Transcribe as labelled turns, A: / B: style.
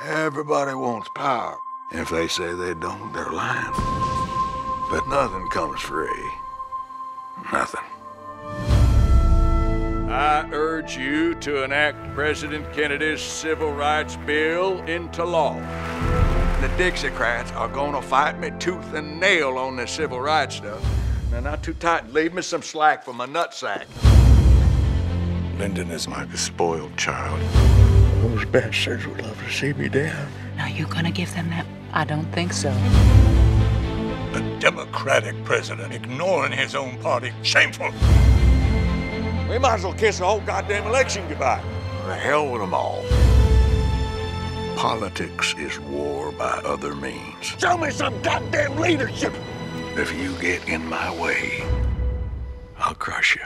A: Everybody wants power. If they say they don't, they're lying. But nothing comes free. Nothing.
B: I urge you to enact President Kennedy's Civil Rights Bill into law. The Dixiecrats are gonna fight me tooth and nail on this civil rights stuff. Now, not too tight. Leave me some slack for my nutsack.
A: Lyndon is my a spoiled child. Those bastards would love to see me down.
C: Now you gonna give them that? I don't think so.
A: A Democratic president ignoring his own party. Shameful.
B: We might as well kiss the whole goddamn election goodbye.
A: The hell with them all. Politics is war by other means.
B: Show me some goddamn leadership.
A: If you get in my way, I'll crush you.